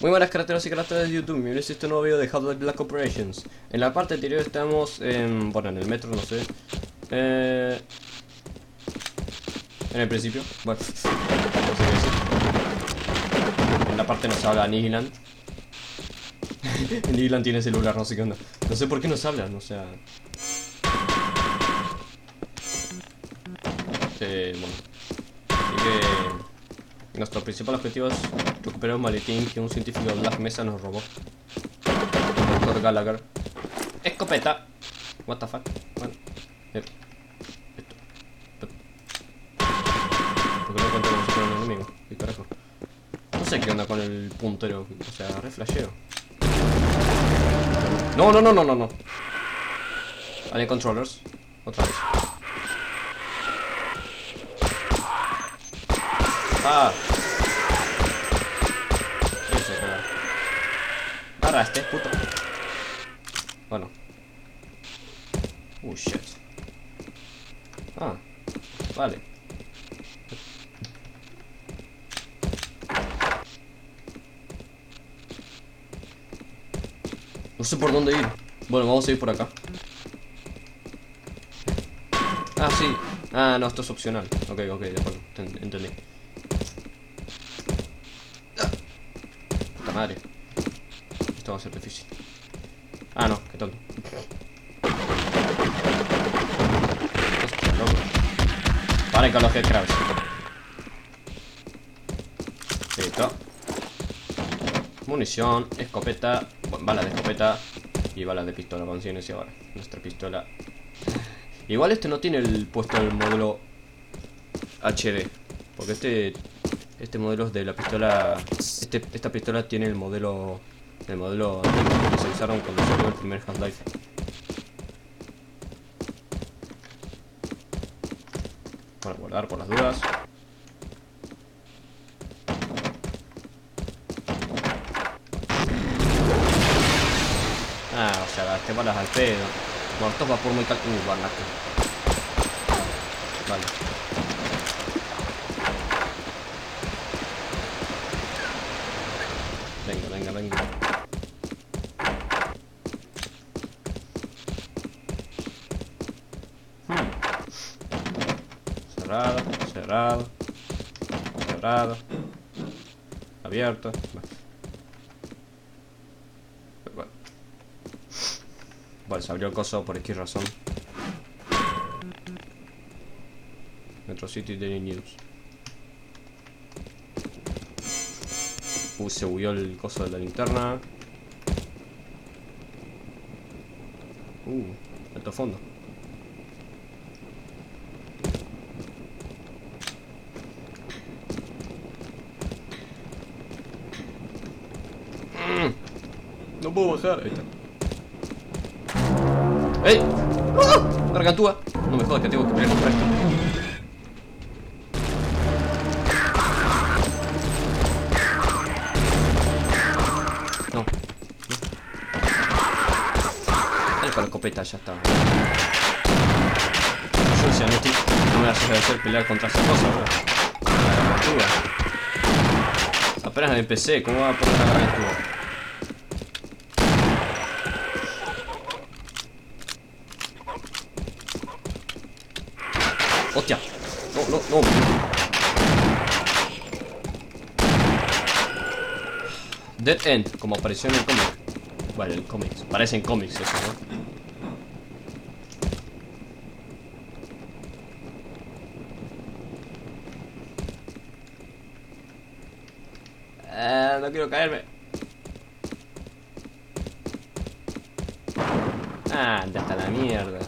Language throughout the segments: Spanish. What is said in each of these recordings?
Muy buenas carreteras y carreteras de YouTube, bienvenidos a este nuevo video de How Black Operations. En la parte anterior estamos en, bueno, en el metro, no sé. Eh, En el principio, bueno, no. En la parte nos habla Nihiland Nihiland tiene celular, no sé qué onda No sé por qué nos hablan, o sea eh, bueno Así que nuestro principal objetivo es recuperar un maletín que un científico de Black Mesa nos robó. Doctor Gallagher. Escopeta. What the fuck. Bueno. eh, esto. ¿Por qué no encuentro el enemigo? ¿Qué carajo? No sé qué onda con el puntero. O sea, re flashero. No, no, no, no, no, no. Alien controllers. Otra vez. Ah. Ese, cara. Agarraste, puto. Bueno. Uh, shit. Ah. Vale. No sé por dónde ir. Bueno, vamos a ir por acá. Ah, sí. Ah, no, esto es opcional. Ok, ok, de acuerdo. Ent- Entendí. Puta madre. Esto va a ser difícil. Ah, no, qué tonto. Hostia, loco. Paren con los headcrabs. Listo. Munición, escopeta, bueno, balas de escopeta y balas de pistola. A iniciar ahora. Nuestra pistola. Igual este no tiene el puesto el modelo HD. Porque este este modelo es de la pistola. Este, esta pistola tiene el modelo. El modelo que se usaron cuando salió el primer Half-Life. Para guardar por las dudas. Balas al pedo. Bueno, esto va por muy cal... Uh, barnaco. Vale. Venga, venga, venga. Hmm. Cerrado, cerrado, cerrado, abierto. Bueno. Bueno, se abrió el coso por X razón. Metro City Daily News. Uh, se huyó el coso de la linterna. Uh, alto fondo. Mm, No puedo bajar. Ahí está. ¡Ey! ¡Ah! ¡Gargantúa! No me jodas que tengo que pelear contra esto. No. Dale con la escopeta, ya está. Yo no, estoy- no me a hacer pelear contra esa cosa, bro. La gargantúa. Apenas empecé, ¿cómo va a poner la gargantúa? ¡Hostia! No, no, no. Dead End, como apareció en el cómic. Bueno, en cómics. Parece en cómics eso, ¿no? Eh, no quiero caerme. Ah, anda hasta la mierda.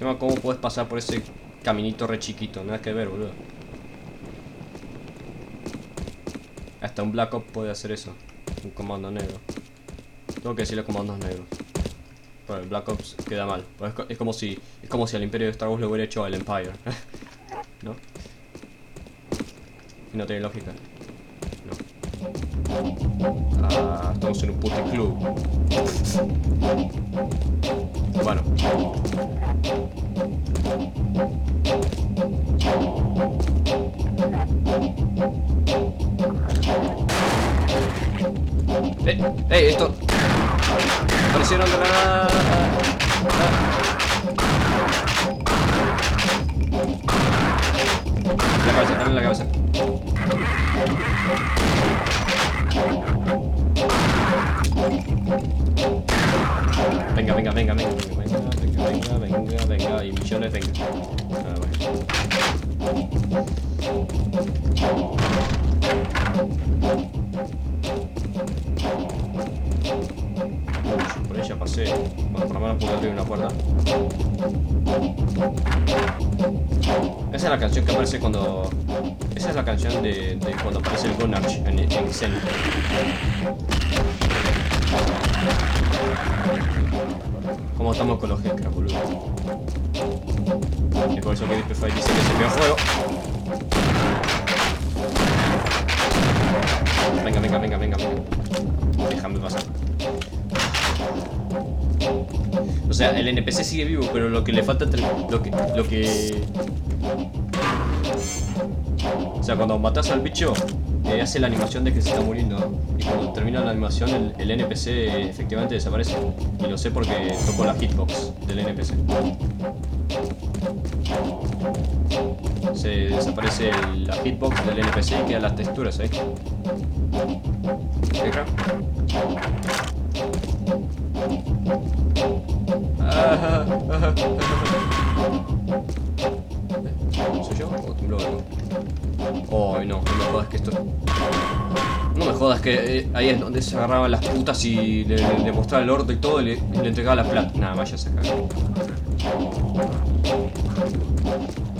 Encima, ¿cómo puedes pasar por ese caminito re chiquito? Nada que ver, boludo. Hasta un Black Ops puede hacer eso. Un comando negro. Tengo que decirle comandos negros. Pero el Black Ops queda mal. Es, co- es como si es como si al Imperio de Star Wars le hubiera hecho el Empire. ¿No? Y no tiene lógica. No. Ah, estamos en un puti club. Venga, venga, venga, venga, venga, venga, venga, venga, venga, y millones, venga. Ah, bueno. Uy, por ella pasé. Bueno, por lo menos pude abrir una puerta. Esa es la canción que aparece cuando. Esa es la canción de, de cuando aparece el Gunarch en, en Zen. ¿Cómo estamos con los Hellcraft, boludo? Y por eso que Display Fight dice que es el juego. Venga, venga, venga, venga, venga. Déjame pasar. O sea, el NPC sigue vivo, pero lo que le falta es lo que, lo que o sea, cuando matas al bicho, eh, hace la animación de que se está muriendo. Y cuando termina la animación, el, el NPC efectivamente desaparece. Y lo sé porque toco la hitbox del NPC. Se desaparece el- la hitbox del NPC y quedan las texturas ahí. ¿Qué creo? Ah, ah, ah. ¿Soy yo o tembló algo? Ay, no, no me jodas que esto. No me jodas que eh, ahí es donde se agarraban las putas y le, le, mostraba el orto y todo y le, le entregaba la plata. Nada, vaya a sacar.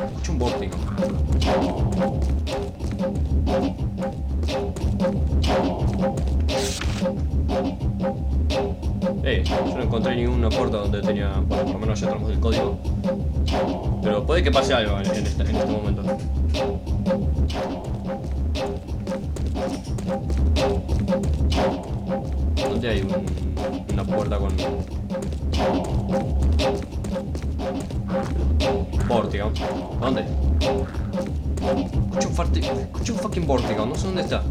Escucho un vórtigo. Eh, yo no encontré ninguna puerta donde tenía. Por lo menos ya tenemos el código. Pero puede que pase algo en este momento. ¿Dónde? Escucho un, farti- escucho un fucking vórtigo, no sé dónde está.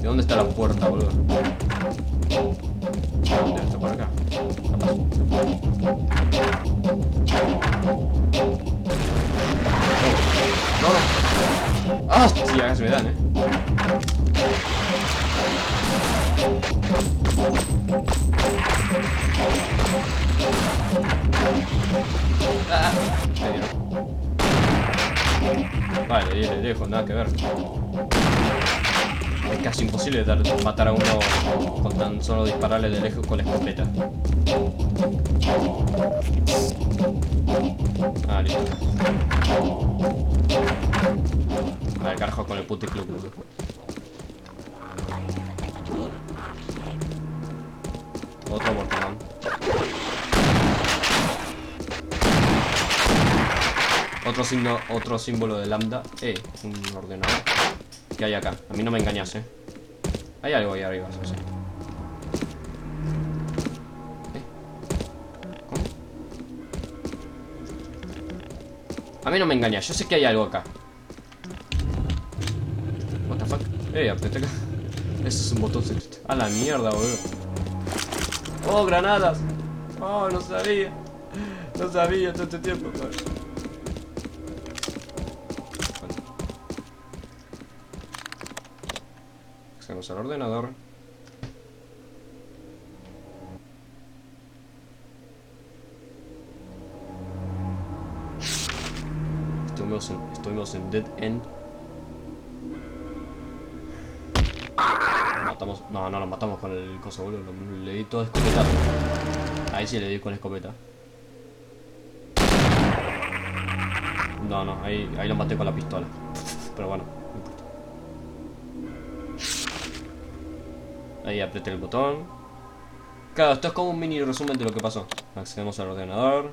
¿De dónde está la puerta, boludo? ¿Dónde está por acá? No, no. Acá se me dan, eh. Vale, le dejo, nada que ver. Es casi imposible matar a uno con tan solo dispararle de lejos con la escopeta. Ah, listo. Ver, carajo con el puti club. Otro Bortman. Otro signo, otro símbolo de lambda. Eh, un ordenador. ¿Qué hay acá? A mí no me engañas, eh. Hay algo ahí arriba, sí. ¿Eh? ¿Cómo? A mí no me engañas, yo sé que hay algo acá. What the fuck? Eh, apreté acá. Ese es un botón secreto. A la mierda, boludo. Oh, granadas. Oh, no sabía. No sabía todo este tiempo, boludo. Hacemos el ordenador. Estuvimos en, estuvimos en Dead End. Matamos. No, no lo matamos con el coso, boludo. Le di todo escopeta. Ahí sí le di con escopeta. No, no, ahí, ahí lo maté con la pistola. Pero bueno, Ahí apreté el botón. Claro, esto es como un mini resumen de lo que pasó. Accedemos al ordenador.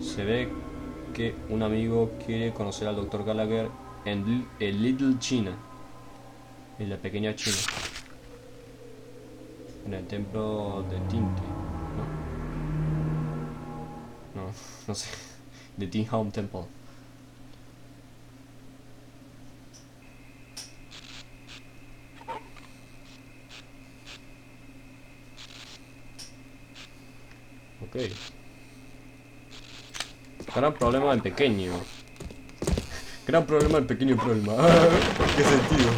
Se ve que un amigo quiere conocer al Dr. Gallagher en el Little China. En la pequeña China. En el templo de Tinte. No, no, no sé. The Tin Home Temple. Ok. Gran problema en pequeño. Gran problema en pequeño problema. ¿Qué sentido?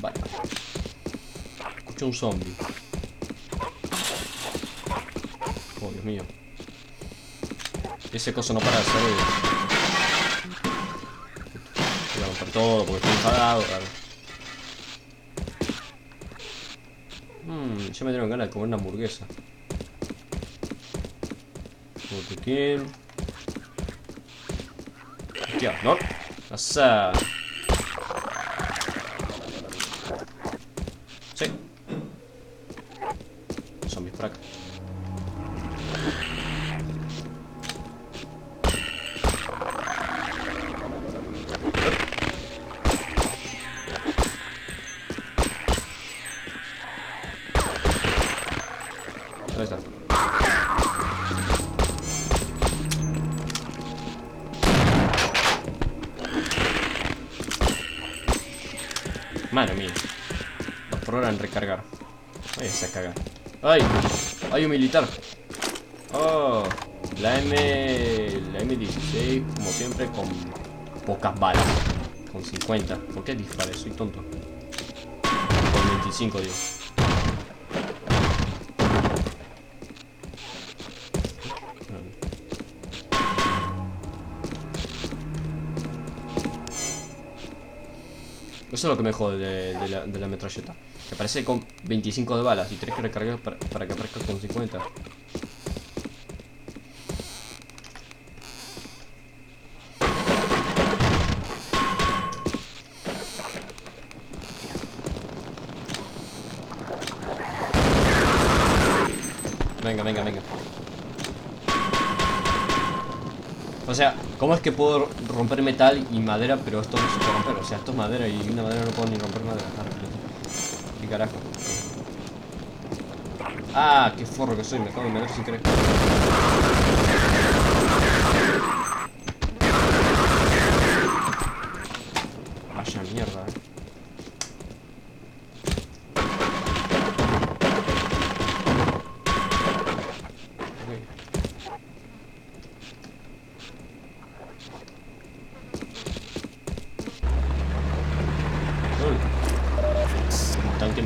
Vale. Escucho un zombie. Oh, Dios mío. Ese coso no para de ruido. Voy a romper todo porque estoy enfadado. claro. Mmm, ya me dieron ganas de comer una hamburguesa. Botiquín. Hostia, ¿no? Pasa. Sí. Madre mía. Dos por hora en recargar. Váyase a cagar. ¡Ay! ¡Hay un militar! ¡Oh! La M... La M16, como siempre, con pocas balas. Con 50. ¿Por qué disparé? Soy tonto. Con 25, digo. Eso es lo que me jode de, la, metralleta. Que aparece con 25 de balas y tenés que recargar para que aparezca con 50. ¿Cómo es que puedo romper metal y madera, pero esto no se puede romper? O sea, esto es madera y una madera no puedo ni romper madera. Ah, ¿Qué carajo? Ah, qué forro que soy, me acabo de meter sin querer.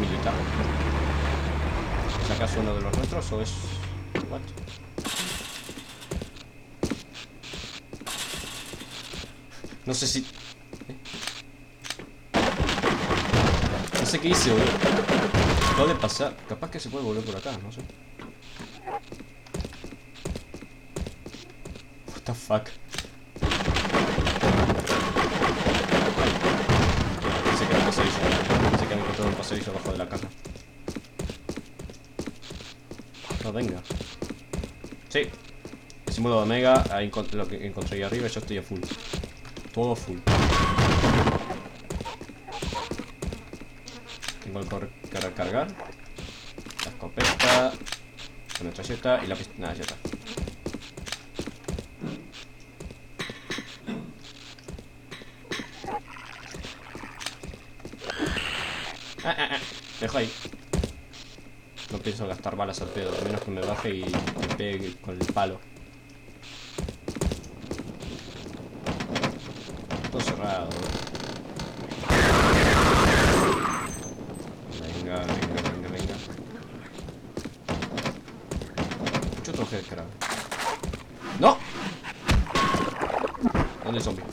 Militar. ¿Es acaso uno de los nuestros o es... What? No sé si... ¿eh? No sé qué hice, boludo. Acabo de pasar. Capaz que se puede volver por acá, no sé. What the fuck. Pasadizo abajo de la casa. No, venga. Sí. El símbolo de Omega, ahí lo que encontré ahí arriba, yo estoy a full. Todo full. Tengo el recargar. La escopeta. La metralleta y la pistola. Nada, ya. Ah, ah, ah. Dejo ahí. No pienso gastar balas al pedo, a menos que me baje y me pegue con el palo. Todo cerrado. Venga, venga, venga, venga. Escucho otro headcrab. ¡No! ¿Dónde el zombie?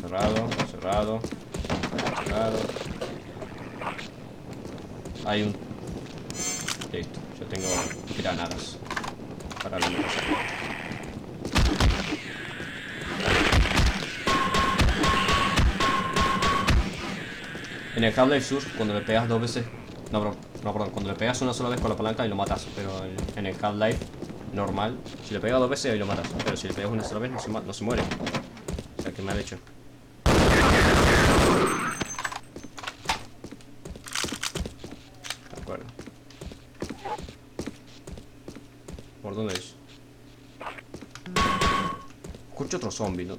Cerrado, cerrado, Hay un... Listo, yo tengo granadas para la. En el Half-Life Sur, cuando le pegas dos veces. No, bro, no, perdón. Cuando le pegas una sola vez con la palanca y lo matas. Pero en, el Half-Life normal, si le pegas dos veces ahí lo matas. Pero si le pegas una sola vez no se, muere. O sea que mal hecho. De acuerdo. ¿Por dónde es? Escucho otro zombie, ¿no?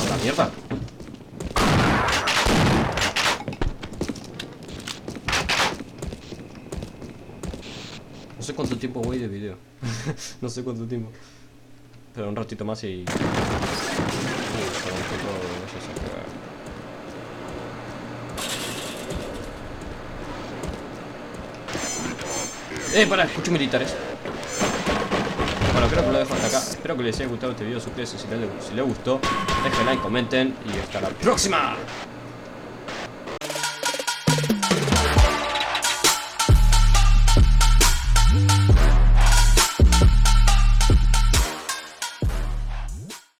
¡A la mierda! No sé cuánto tiempo voy de video. no sé cuánto tiempo. Pero un ratito más y... Uy, perdón, que todo eso se acaba. Eh, para, escucho militares. Bueno, creo que lo dejo hasta acá. Espero que les haya gustado este video. Suscríbanse si les gustó. Dejen like, comenten y hasta la próxima.